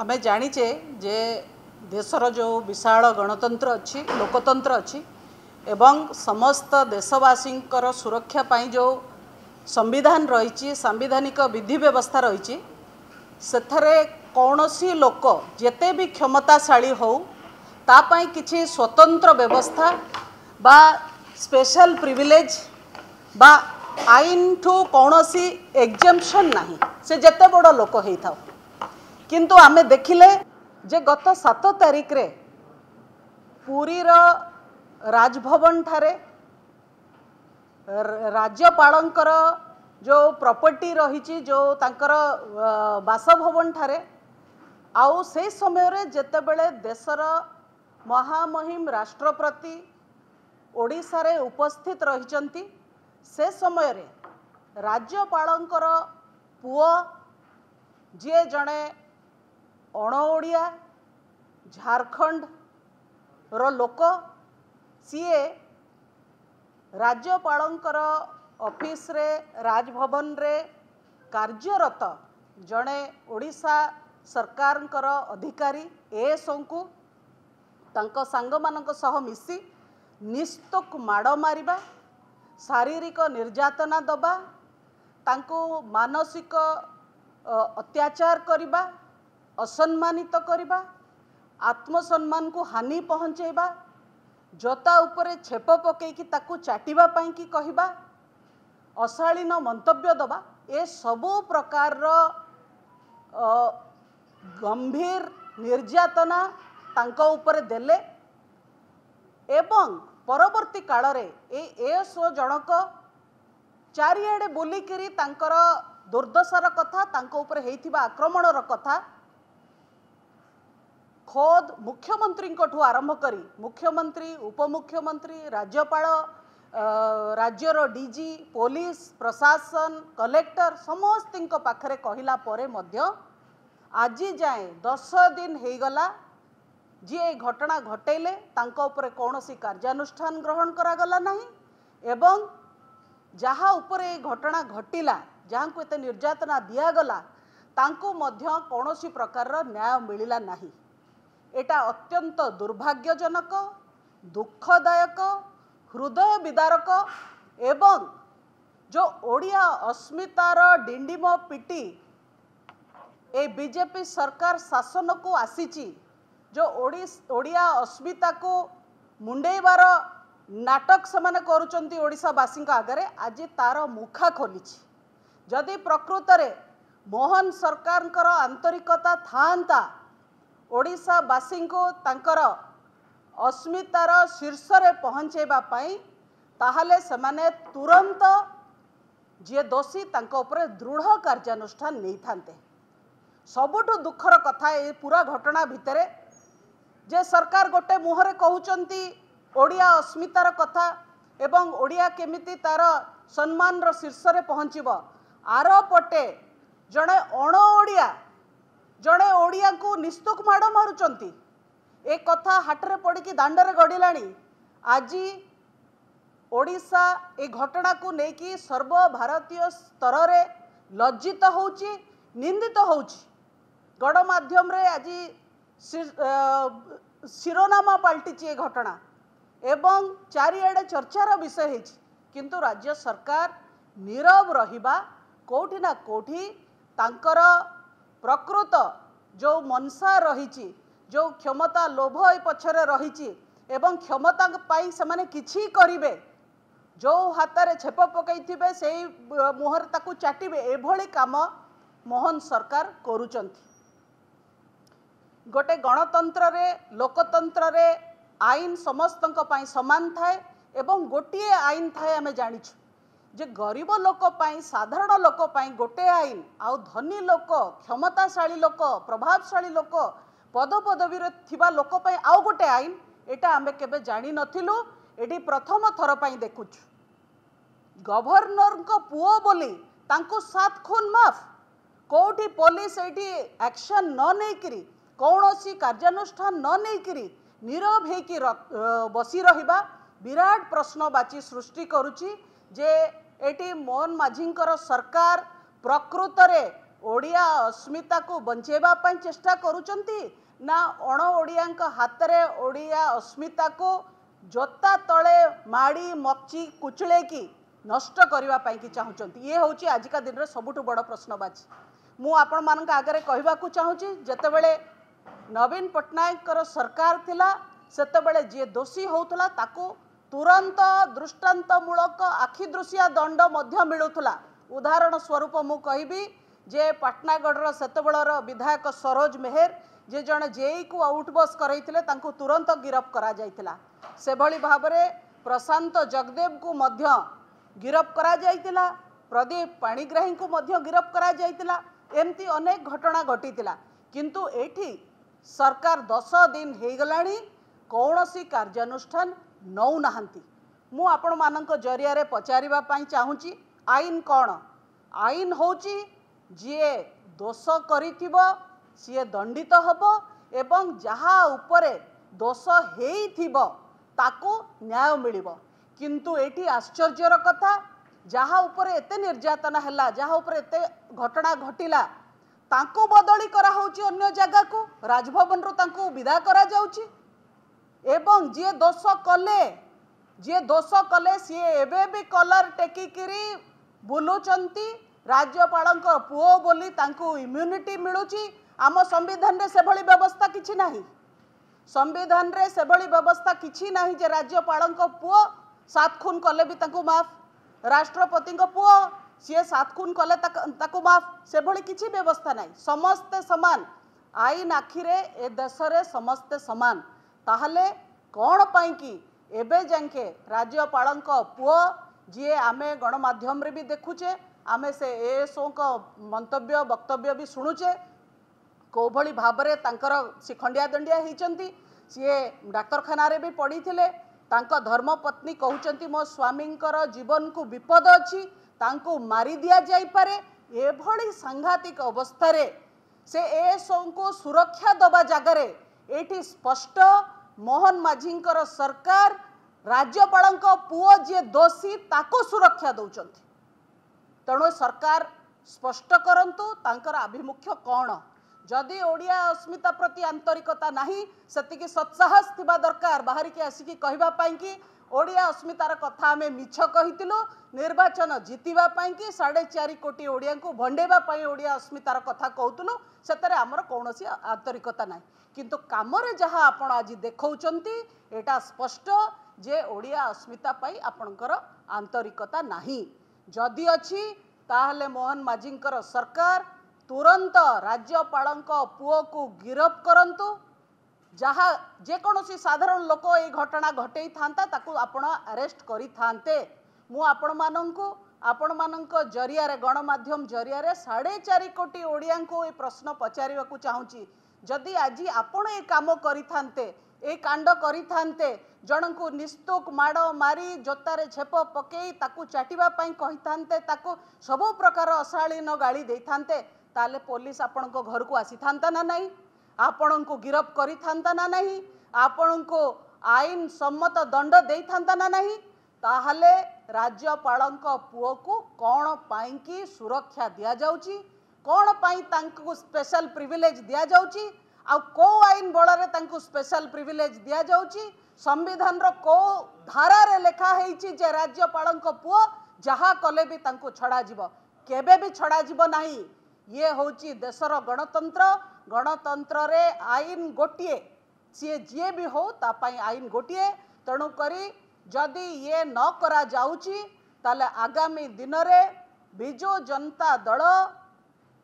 ଆମେ ଜାଣିଛେ ଯେ ଦେଶର ଯେଉଁ ବିଶାଳ ଗଣତନ୍ତ୍ର ଅଛି ଲୋକତନ୍ତ୍ର ଅଛି ଏବଂ ସମସ୍ତ ଦେଶବାସୀଙ୍କର ସୁରକ୍ଷା ପାଇଁ ଯେଉଁ ସମ୍ବିଧାନ ରହିଛି ସାମ୍ବିଧାନିକ ବିଧି ବ୍ୟବସ୍ଥା ରହିଛି ସେଥିରେ କୌଣସି ଲୋକ ଯେତେ ବି କ୍ଷମତାଶାଳୀ ହେଉ ତା ପାଇଁ କିଛି ସ୍ୱତନ୍ତ୍ର ବ୍ୟବସ୍ଥା ବା ସ୍ପେଶାଲ ପ୍ରିଭିଲେଜ୍ ବା ଆଇନଠୁ କୌଣସି ଏକ୍ଜେମ୍ପସନ୍ ନାହିଁ। ସେ ଯେତେ ବଡ଼ ଲୋକ ହେଇଥାଉ। କିନ୍ତୁ ଆମେ ଦେଖିଲେ ଯେ ଗତ ସାତ ତାରିଖରେ ପୁରୀର ରାଜଭବନଠାରେ ର- ରାଜ୍ୟପାଳଙ୍କର ଯେଉଁ ପ୍ରପର୍ଟି ରହିଛି ଯେଉଁ ତାଙ୍କର ଅ, ବାସଭବନଠାରେ ଆଉ ସେଇ ସମୟରେ ଯେତେବେଳେ ଦେଶର ମହାମହିମ ରାଷ୍ଟ୍ରପତି ଓଡ଼ିଶାରେ ଉପସ୍ଥିତ ରହିଛନ୍ତି ସେ ସମୟରେ ରାଜ୍ୟପାଳଙ୍କର ପୁଅ ଯିଏ ଜଣେ ଅଣ ଓଡ଼ିଆ ଝାଡ଼ଖଣ୍ଡର ଲୋକ ସିଏ ରାଜ୍ୟପାଳଙ୍କର ଅଫିସରେ ରାଜଭବନରେ କାର୍ଯ୍ୟରତ ଜଣେ ଓଡ଼ିଶା ସରକାରଙ୍କର ଅଧିକାରୀ ଏଏସ୍ଙ୍କୁ ତାଙ୍କ ସାଙ୍ଗମାନଙ୍କ ସହ ମିଶି ନିସ୍ତୁକ ମାଡ଼ ମାରିବା ଶାରୀରିକ ନିର୍ଯାତନା ଦେବା ତାଙ୍କୁ ମାନସିକ ଅତ୍ୟାଚାର କରିବା ଅସମ୍ମାନିତ କରିବା ଆତ୍ମସମ୍ମାନକୁ ହାନି ପହଞ୍ଚାଇବା ଜୋତା ଉପରେ ଛେପ ପକେଇକି ତାକୁ ଚାଟିବା ପାଇଁ କି କହିବା ଅଶାଳୀନ ମନ୍ତବ୍ୟ ଦେବା ଏସବୁ ପ୍ରକାରର ଗମ୍ଭୀର ନିର୍ଯାତନା ତାଙ୍କ ଉପରେ ଦେଲେ ଏବଂ ପରବର୍ତ୍ତୀ କାଳରେ ଏଇ ଏଏସ୍ଓ ଜଣକ ଚାରିଆଡ଼େ ବୁଲିକିରି ତାଙ୍କର ଦୁର୍ଦ୍ଦଶାର କଥା ତାଙ୍କ ଉପରେ ହେଇଥିବା ଆକ୍ରମଣର କଥା ଖୋଦ ମୁଖ୍ୟମନ୍ତ୍ରୀଙ୍କଠୁ ଆରମ୍ଭ କରି ମୁଖ୍ୟମନ୍ତ୍ରୀ ଉପମୁଖ୍ୟମନ୍ତ୍ରୀ ରାଜ୍ୟପାଳ ରାଜ୍ୟର ଡି ଜି ପୋଲିସ ପ୍ରଶାସନ କଲେକ୍ଟର ସମସ୍ତଙ୍କ ପାଖରେ କହିଲା ପରେ ମଧ୍ୟ ଆଜି ଯାଏଁ ଦଶ ଦିନ ହେଇଗଲା ଯିଏ ଏ ଘଟଣା ଘଟେଇଲେ ତାଙ୍କ ଉପରେ କୌଣସି କାର୍ଯ୍ୟାନୁଷ୍ଠାନ ଗ୍ରହଣ କରାଗଲା ନାହିଁ ଏବଂ ଯାହା ଉପରେ ଏ ଘଟଣା ଘଟିଲା ଯାହାଙ୍କୁ ଏତେ ନିର୍ଯାତନା ଦିଆଗଲା ତାଙ୍କୁ ମଧ୍ୟ କୌଣସି ପ୍ରକାରର ନ୍ୟାୟ ମିଳିଲା ନାହିଁ ଏଇଟା ଅତ୍ୟନ୍ତ ଦୁର୍ଭାଗ୍ୟଜନକ ଦୁଃଖଦାୟକ ହୃଦୟ ବିଦାରକ ଏବଂ ଯେଉଁ ଓଡ଼ିଆ ଅସ୍ମିତାର ଡିଣ୍ଡିମ ପିଟି ଏ ବିଜେପି ସରକାର ଶାସନକୁ ଆସିଛି ଯେଉଁ ଓଡ଼ିଆ ଅସ୍ମିତାକୁ ମୁଣ୍ଡେଇବାର ନାଟକ ସେମାନେ କରୁଛନ୍ତି ଓଡ଼ିଶାବାସୀଙ୍କ ଆଗରେ ଆଜି ତାର ମୁଖା ଖୋଲିଛି। ଯଦି ପ୍ରକୃତରେ ମୋହନ ସରକାରଙ୍କର ଆନ୍ତରିକତା ଥାଆନ୍ତା ଓଡ଼ିଶାବାସୀଙ୍କୁ ତାଙ୍କର ଅସ୍ମିତାର ଶୀର୍ଷରେ ପହଞ୍ଚାଇବା ପାଇଁ ତାହେଲେ ସେମାନେ ତୁରନ୍ତ ଯିଏ ଦୋଷୀ ତାଙ୍କ ଉପରେ ଦୃଢ଼ କାର୍ଯ୍ୟାନୁଷ୍ଠାନ ନେଇଥାନ୍ତେ। ସବୁଠୁ ଦୁଃଖର କଥା ଏ ପୁରା ଘଟଣା ଭିତରେ ଯେ ସରକାର ଗୋଟେ ମୁହଁରେ କହୁଛନ୍ତି ଓଡ଼ିଆ ଅସ୍ମିତାର କଥା ଏବଂ ଓଡ଼ିଆ କେମିତି ତାର ସମ୍ମାନର ଶୀର୍ଷରେ ପହଞ୍ଚିବ। ଆର ପଟେ ଜଣେ ଅଣ ଓଡ଼ିଆ ଜଣେ ଓଡ଼ିଆଙ୍କୁ ନିସ୍ତୁକ ମାଡ଼ ମାରୁଛନ୍ତି ଏ କଥା ହାଟରେ ପଡ଼ିକି ଦାଣ୍ଡରେ ଗଡ଼ିଲାଣି ଆଜି ଓଡ଼ିଶା ଏ ଘଟଣାକୁ ନେଇକି ସର୍ବଭାରତୀୟ ସ୍ତରରେ ଲଜ୍ଜିତ ହେଉଛି ନିନ୍ଦିତ ହେଉଛି ଗଣମାଧ୍ୟମରେ ଆଜି ଶି- ଅ, ଶିରୋନାମା ପାଲଟିଛି ଏ ଘଟଣା ଏବଂ ଚାରିଆଡ଼େ ଚର୍ଚ୍ଚାର ବିଷୟ ହେଇଛି କିନ୍ତୁ ରାଜ୍ୟ ସରକାର ନୀରବ ରହିବା କେଉଁଠି ନା କେଉଁଠି ତାଙ୍କର ପ୍ରକୃତ ଯେଉଁ ମନସା ରହିଛି ଯେଉଁ କ୍ଷମତା ଲୋଭ ଏ ପଛରେ ରହିଛି ଏବଂ କ୍ଷମତା ପାଇଁ ସେମାନେ କିଛି କରିବେ ଯେଉଁ ହାତରେ ଛେପ ପକାଇଥିବେ ସେଇ ମୁହଁରେ ତାକୁ ଚାଟିବେ ଏଭଳି କାମ ମୋହନ ସରକାର କରୁଛନ୍ତି। ଗୋଟେ ଗଣତନ୍ତ୍ରରେ ଲୋକତନ୍ତ୍ରରେ ଆଇନ ସମସ୍ତଙ୍କ ପାଇଁ ସମାନ ଥାଏ ଏବଂ ଗୋଟିଏ ଆଇନ ଥାଏ ଆମେ ଜାଣିଛୁ। ଯେ ଗରିବ ଲୋକ ପାଇଁ ସାଧାରଣ ଲୋକ ପାଇଁ ଗୋଟେ ଆଇନ ଆଉ ଧନୀ ଲୋକ କ୍ଷମତାଶାଳୀ ଲୋକ ପ୍ରଭାବଶାଳୀ ଲୋକ ପଦପଦବୀରେ ଥିବା ଲୋକ ପାଇଁ ଆଉ ଗୋଟେ ଆଇନ ଏଇଟା ଆମେ କେବେ ଜାଣିନଥିଲୁ ଏଠି ପ୍ରଥମ ଥର ପାଇଁ ଦେଖୁଛୁ। ଗଭର୍ଣ୍ଣରଙ୍କ ପୁଅ ବୋଲି ତାଙ୍କୁ ସାତ ଖୁନ ମାଫ। କୋଉଠି ପୋଲିସ ଏଇଠି ଆକ୍ସନ ନ ନେଇକିରି କୌଣସି କାର୍ଯ୍ୟାନୁଷ୍ଠାନ ନ ନେଇକିରି ନୀରବ ହେଇକି ର- ଅ, ବସି ରହିବା ବିରାଟ ପ୍ରଶ୍ନବାଚୀ ସୃଷ୍ଟି କରୁଛି ଯେ ଏଠି ମୋହନ ମାଝୀଙ୍କର ସରକାର ପ୍ରକୃତରେ ଓଡ଼ିଆ ଅସ୍ମିତାକୁ ବଞ୍ଚେଇବା ପାଇଁ ଚେଷ୍ଟା କରୁଛନ୍ତି ନା ଅଣ ଓଡ଼ିଆଙ୍କ ହାତରେ ଓଡ଼ିଆ ଅସ୍ମିତାକୁ ଜୋତା ତଳେ ମାଡ଼ି ମଚି କୁଚଳେଇକି ନଷ୍ଟ କରିବା ପାଇଁକି ଚାହୁଁଛନ୍ତି ଇଏ ହେଉଛି ଆଜିକା ଦିନରେ ସବୁଠୁ ବଡ଼ ପ୍ରଶ୍ନବାଚୀ ମୁଁ ଆପଣମାନଙ୍କ ଆଗରେ କହିବାକୁ ଚାହୁଁଛି ଯେତେବେଳେ ନବୀନ ପଟ୍ଟନାୟକଙ୍କର ସରକାର ଥିଲା ସେତେବେଳେ ଯିଏ ଦୋଷୀ ହେଉଥିଲା ତାକୁ ତୁରନ୍ତ ଦୃଷ୍ଟାନ୍ତମୂଳକ ଆଖିଦୃଶିଆ ଦଣ୍ଡ ମଧ୍ୟ ମିଳୁଥିଲା। ଉଦାହରଣ ସ୍ୱରୂପ ମୁଁ କହିବି ଯେ ପାଟନାଗଡ଼ର ସେତେବେଳର ବିଧାୟକ ସରୋଜ ମେହେର ଯେ ଜଣେ ଜେଇକୁ ଆଉଟ୍ ବସ୍ କରାଇଥିଲେ ତାଙ୍କୁ ତୁରନ୍ତ ଗିରଫ କରାଯାଇଥିଲା। ସେଭଳି ଭାବରେ ପ୍ରଶାନ୍ତ ଜଗଦେବଙ୍କୁ ମଧ୍ୟ ଗିରଫ କରାଯାଇଥିଲା ପ୍ରଦୀପ ପାଣିଗ୍ରାହୀଙ୍କୁ ମଧ୍ୟ ଗିରଫ କରାଯାଇଥିଲା ଏମିତି ଅନେକ ଘଟଣା ଘଟିଥିଲା। କିନ୍ତୁ ଏଇଠି ସରକାର ଦଶ ଦିନ ହେଇଗଲାଣି କୌଣସି କାର୍ଯ୍ୟାନୁଷ୍ଠାନ ନେଉନାହାନ୍ତି। ମୁଁ ଆପଣମାନଙ୍କ ଜରିଆରେ ପଚାରିବା ପାଇଁ ଚାହୁଁଛି ଆଇନ କ'ଣ? ଆଇନ ହେଉଛି ଯିଏ ଦୋଷ କରିଥିବ ସିଏ ଦଣ୍ଡିତ ହେବ ଏବଂ ଯାହା ଉପରେ ଦୋଷ ହେଇଥିବ ତାକୁ ନ୍ୟାୟ ମିଳିବ। କିନ୍ତୁ ଏଇଠି ଆଶ୍ଚର୍ଯ୍ୟର କଥା ଯାହା ଉପରେ ଏତେ ନିର୍ଯାତନା ହେଲା ଯାହା ଉପରେ ଏତେ ଘଟଣା ଘଟିଲା ତାଙ୍କୁ ବଦଳି କରାହେଉଛି ଅନ୍ୟ ଜାଗାକୁ ରାଜଭବନରୁ ତାଙ୍କୁ ବିଦା କରାଯାଉଛି। ଏବଂ ଯିଏ ଦୋଷ କଲେ ଯିଏ ଦୋଷ କଲେ ସିଏ ଏବେ ବି କଲର ଟେକିକିରି ବୁଲୁଛନ୍ତି ରାଜ୍ୟପାଳଙ୍କ ପୁଅ ବୋଲି ତାଙ୍କୁ ଇମ୍ୟୁନିଟି ମିଳୁଛି ଆମ ସମ୍ବିଧାନରେ ସେଭଳି ବ୍ୟବସ୍ଥା କିଛି ନାହିଁ ସମ୍ବିଧାନରେ ସେଭଳି ବ୍ୟବସ୍ଥା କିଛି ନାହିଁ ଯେ ରାଜ୍ୟପାଳଙ୍କ ପୁଅ ସାତ ଖୁନ କଲେ ବି ତାଙ୍କୁ ମାଫ ରାଷ୍ଟ୍ରପତିଙ୍କ ପୁଅ ସିଏ ସାତ ଖୁନ କଲେ ତାକୁ ମାଫ ସେଭଳି କିଛି ବ୍ୟବସ୍ଥା ନାହିଁ ସମସ୍ତେ ସମାନ ଆଇନ ଆଖିରେ ଏ ଦେଶରେ ସମସ୍ତେ ସମାନ ତାହେଲେ କ'ଣ ପାଇଁକି ଏବେ ଯାଙ୍କେ ରାଜ୍ୟପାଳଙ୍କ ପୁଅ ଯିଏ ଆମେ ଗଣମାଧ୍ୟମରେ ବି ଦେଖୁଛେ ଆମେ ସେ ଏଏସ୍ଓଙ୍କ ମନ୍ତବ୍ୟ ବକ୍ତବ୍ୟ ବି ଶୁଣୁଛେ କେଉଁଭଳି ଭାବରେ ତାଙ୍କର ସେ ଖଣ୍ଡିଆ ଦଣ୍ଡିଆ ହେଇଛନ୍ତି ସିଏ ଡାକ୍ତରଖାନାରେ ବି ପଡ଼ିଥିଲେ ତାଙ୍କ ଧର୍ମପତ୍ନୀ କହୁଛନ୍ତି ମୋ ସ୍ୱାମୀଙ୍କର ଜୀବନକୁ ବିପଦ ଅଛି ତାଙ୍କୁ ମାରି ଦିଆଯାଇପାରେ। ଏଭଳି ସାଂଘାତିକ ଅବସ୍ଥାରେ ସେ ଏଏସ୍ଓଙ୍କୁ ସୁରକ୍ଷା ଦେବା ଜାଗାରେ ଏଇଠି ସ୍ପଷ୍ଟ ମୋହନ ମାଝୀଙ୍କର ସରକାର ରାଜ୍ୟପାଳଙ୍କ ପୁଅ ଯିଏ ଦୋଷୀ ତାକୁ ସୁରକ୍ଷା ଦେଉଛନ୍ତି ତେଣୁ ସରକାର ସ୍ପଷ୍ଟ କରନ୍ତୁ ତାଙ୍କର ଆଭିମୁଖ୍ୟ କ'ଣ ଯଦି ଓଡ଼ିଆ ଅସ୍ମିତା ପ୍ରତି ଆନ୍ତରିକତା ନାହିଁ ସେତିକି ସତ୍ସାହସ ଥିବା ଦରକାର ବାହାରିକି ଆସିକି କହିବା ପାଇଁକି ଓଡ଼ିଆ ଅସ୍ମିତାର କଥା ଆମେ ମିଛ କହିଥିଲୁ ନିର୍ବାଚନ ଜିତିବା ପାଇଁକି ସାଢ଼େ ଚାରି କୋଟି ଓଡ଼ିଆଙ୍କୁ ଭଣ୍ଡେଇବା ପାଇଁ ଓଡ଼ିଆ ଅସ୍ମିତାର କଥା କହୁଥିଲୁ ସେଥିରେ ଆମର କୌଣସି ଆନ୍ତରିକତା ନାହିଁ। କିନ୍ତୁ କାମରେ ଯାହା ଆପଣ ଆଜି ଦେଖାଉଛନ୍ତି ଏଇଟା ସ୍ପଷ୍ଟ ଯେ ଓଡ଼ିଆ ଅସ୍ମିତା ପାଇଁ ଆପଣଙ୍କର ଆନ୍ତରିକତା ନାହିଁ। ଯଦି ଅଛି ତାହେଲେ ମୋହନ ମାଝୀଙ୍କର ସରକାର ତୁରନ୍ତ ରାଜ୍ୟପାଳଙ୍କ ପୁଅକୁ ଗିରଫ କରନ୍ତୁ ଯାହା ଯେକୌଣସି ସାଧାରଣ ଲୋକ ଏଇ ଘଟଣା ଘଟେଇଥାନ୍ତା ତାକୁ ଆପଣ ଆରେଷ୍ଟ କରିଥାନ୍ତେ। ମୁଁ ଆପଣମାନଙ୍କୁ ଆପଣମାନଙ୍କ ଜରିଆରେ ଗଣମାଧ୍ୟମ ଜରିଆରେ ସାଢ଼େ ଚାରି କୋଟି ଓଡ଼ିଆଙ୍କୁ ଏ ପ୍ରଶ୍ନ ପଚାରିବାକୁ ଚାହୁଁଛି। ଯଦି ଆଜି ଆପଣ ଏ କାମ କରିଥାନ୍ତେ ଏ କାଣ୍ଡ କରିଥାନ୍ତେ ଜଣଙ୍କୁ ନିସ୍ତୁକ ମାଡ଼ ମାରି ଜୋତାରେ ଛେପ ପକେଇ ତାକୁ ଚାଟିବା ପାଇଁ କହିଥାନ୍ତେ ତାକୁ ସବୁ ପ୍ରକାର ଅଶାଳୀନ ଗାଳି ଦେଇଥାନ୍ତେ ତାହେଲେ ପୋଲିସ ଆପଣଙ୍କ ଘରକୁ ଆସିଥାନ୍ତା ନା ନାହିଁ? ଆପଣଙ୍କୁ ଗିରଫ କରିଥାନ୍ତା ନା ନାହିଁ ଆପଣଙ୍କୁ ଆଇନ ସମ୍ମତ ଦଣ୍ଡ ଦେଇଥାନ୍ତା ନା ନାହିଁ ତାହେଲେ ରାଜ୍ୟପାଳଙ୍କ ପୁଅକୁ କ'ଣ ପାଇଁକି ସୁରକ୍ଷା ଦିଆଯାଉଛି କ'ଣ ପାଇଁ ତାଙ୍କୁ ସ୍ପେଶାଲ ପ୍ରିଭିଲେଜ ଦିଆଯାଉଛି ଆଉ କେଉଁ ଆଇନ ବଳରେ ତାଙ୍କୁ ସ୍ପେଶାଲ ପ୍ରିଭିଲେଜ ଦିଆଯାଉଛି ସମ୍ବିଧାନର କେଉଁ ଧାରାରେ ଲେଖା ହେଇଛି ଯେ ରାଜ୍ୟପାଳଙ୍କ ପୁଅ ଯାହା କଲେ ବି ତାଙ୍କୁ ଛଡ଼ାଯିବ କେବେ ବି ଛଡ଼ାଯିବ ନାହିଁ ଇଏ ହେଉଛି ଦେଶର ଗଣତନ୍ତ୍ର ଗଣତନ୍ତ୍ରରେ ଆଇନ ଗୋଟିଏ। ସିଏ ଯିଏ ବି ହଉ ତା ପାଇଁ ଆଇନ ଗୋଟିଏ। ତେଣୁକରି ଯଦି ଇଏ ନ କରାଯାଉଛି ତାହେଲେ ଆଗାମୀ ଦିନରେ ବିଜୁ ଜନତା ଦଳ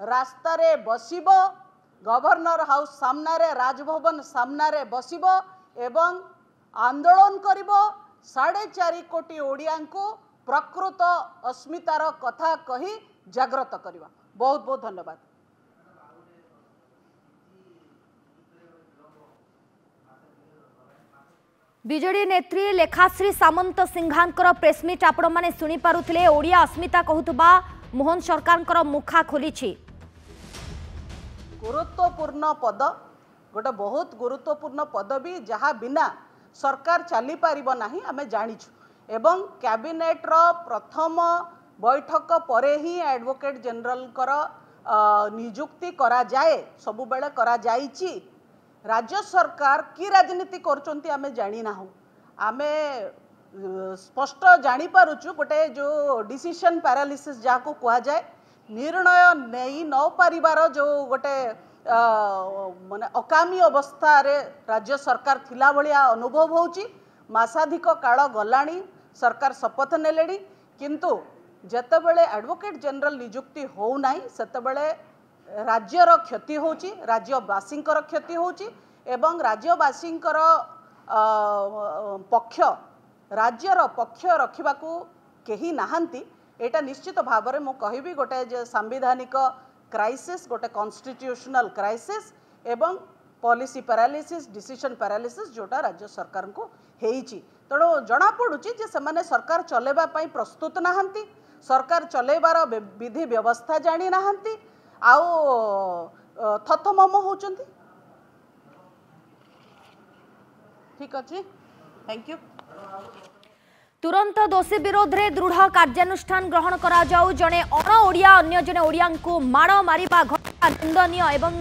ରାସ୍ତାରେ ବସିବ ଗଭର୍ଣ୍ଣର ହାଉସ୍ ସାମ୍ନାରେ ରାଜଭବନ ସାମ୍ନାରେ ବସିବ ଏବଂ ଆନ୍ଦୋଳନ କରିବ। ସାଢ଼େ ଚାରି କୋଟି ଓଡ଼ିଆଙ୍କୁ ପ୍ରକୃତ ଅସ୍ମିତାର କଥା କହି ଜାଗ୍ରତ କରିବା। ବହୁତ ବହୁତ ଧନ୍ୟବାଦ। বিজেডি নেত্রী লেখাশ্রী সামন্ত সিংহাঙ্কর প্রেসমিট আপনার শুনেপুলে ওড়িয়া অস্মিতা কুথা মোহন সরকার মুখা খোলিছি গুরুত্বপূর্ণ পদ গোটে বহুত গুরুত্বপূর্ণ পদবি যা বিনা সরকার চালি চালিপারিব না আমি জাঁচু এবং ক্যাবিনেটর প্রথম বৈঠক পরে হি আডভোকেট জেনারেল নিযুক্তি করা যায় সবুবে করা যাইছি ରାଜ୍ୟ ସରକାର କି ରାଜନୀତି କରୁଛନ୍ତି ଆମେ ଜାଣିନାହୁଁ ଆମେ ଅ, ସ୍ପଷ୍ଟ ଜାଣିପାରୁଛୁ ଗୋଟେ ଯେଉଁ ଡିସିସନ୍ ପାରାଲିସିସ୍ ଯାହାକୁ କୁହାଯାଏ ନିର୍ଣ୍ଣୟ ନେଇ ନ ପାରିବାର ଯେଉଁ ଗୋଟେ ଅ, ମାନେ ଅକାମୀ ଅବସ୍ଥାରେ ରାଜ୍ୟ ସରକାର ଥିଲା ଭଳିଆ ଅନୁଭବ ହେଉଛି ମାସାଧିକ କାଳ ଗଲାଣି ସରକାର ଶପଥ ନେଲେଣି କିନ୍ତୁ ଯେତେବେଳେ ଆଡ଼ଭୋକେଟ୍ ଜେନେରାଲ ନିଯୁକ୍ତି ହେଉନାହିଁ ସେତେବେଳେ ରାଜ୍ୟର କ୍ଷତି ହେଉଛି ରାଜ୍ୟବାସୀଙ୍କର କ୍ଷତି ହେଉଛି ଏବଂ ରାଜ୍ୟବାସୀଙ୍କର ଅ, ପକ୍ଷ ରାଜ୍ୟର ପକ୍ଷ ରଖିବାକୁ କେହି ନାହାନ୍ତି ଏଇଟା ନିଶ୍ଚିତ ଭାବରେ ମୁଁ କହିବି ଗୋଟେ ଯେ ସାମ୍ବିଧାନିକ କ୍ରାଇସିସ୍ ଗୋଟେ କନଷ୍ଟିଟ୍ୟୁସନାଲ କ୍ରାଇସିସ୍ ଏବଂ ପଲିସି ପାରାଲିସିସ୍ ଡିସିସନ୍ ପାରାଲିସିସ୍ ଯେଉଁଟା ରାଜ୍ୟ ସରକାରଙ୍କୁ ହେଇଛି। ତେଣୁ ଜଣାପଡ଼ୁଛି ଯେ ସେମାନେ ସରକାର ଚଲେଇବା ପାଇଁ ପ୍ରସ୍ତୁତ ନାହାନ୍ତି ସରକାର ଚଲେଇବାର ବେ- ବିଧି ବ୍ୟବସ୍ଥା ଜାଣିନାହାନ୍ତି ଆଉ ଅ, ଥତମମ ହେଉଛନ୍ତି? ଠିକ୍ ଅଛି। ଥ୍ୟାଙ୍କ ୟୁ ତୁରନ୍ତ ଦୋଷୀ ବିରୋଧରେ ଦୃଢ଼ କାର୍ଯ୍ୟାନୁଷ୍ଠାନ ଗ୍ରହଣ କରାଯାଉ। ଜଣେ ଅଣ ଓଡ଼ିଆ ଅନ୍ୟ ଜଣେ ଓଡ଼ିଆଙ୍କୁ ମାଡ଼ ମାରିବା ଘଟଣା ନିନ୍ଦନୀୟ ଏବଂ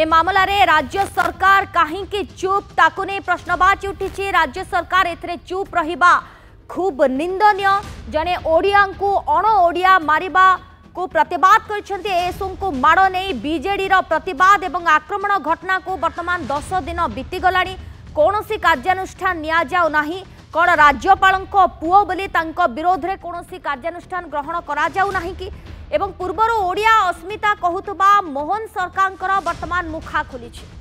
ଏ ମାମଲାରେ ରାଜ୍ୟ ସରକାର କାହିଁକି ଚୁପ୍? ତାକୁ ନେଇ ପ୍ରଶ୍ନବାଚୀ ଉଠିଛି। ରାଜ୍ୟ ସରକାର ଏଥିରେ ଚୁପ୍ ରହିବା ଖୁବ୍ ନିନ୍ଦନୀୟ। ଜଣେ ଓଡ଼ିଆଙ୍କୁ ଅଣ ଓଡ଼ିଆ ମାରିବାକୁ ପ୍ରତିବାଦ କରିଛନ୍ତି ଏସବୁଙ୍କୁ ମାଡ଼ ନେଇ ବିଜେଡିର ପ୍ରତିବାଦ ଏବଂ ଆକ୍ରମଣ ଘଟଣାକୁ ବର୍ତ୍ତମାନ ଦଶ ଦିନ ବିତିଗଲାଣି କୌଣସି କାର୍ଯ୍ୟାନୁଷ୍ଠାନ ନିଆଯାଉ ନାହିଁ କ'ଣ ରାଜ୍ୟପାଳଙ୍କ ପୁଅ ବୋଲି ତାଙ୍କ ବିରୋଧରେ କୌଣସି କାର୍ଯ୍ୟାନୁଷ୍ଠାନ ଗ୍ରହଣ କରାଯାଉ ନାହିଁ କି ଏବଂ ପୂର୍ବରୁ ଓଡ଼ିଆ ଅସ୍ମିତା କହୁଥିବା ମୋହନ ସରକାରଙ୍କର ବର୍ତ୍ତମାନ ମୁଖା ଖୋଲିଛି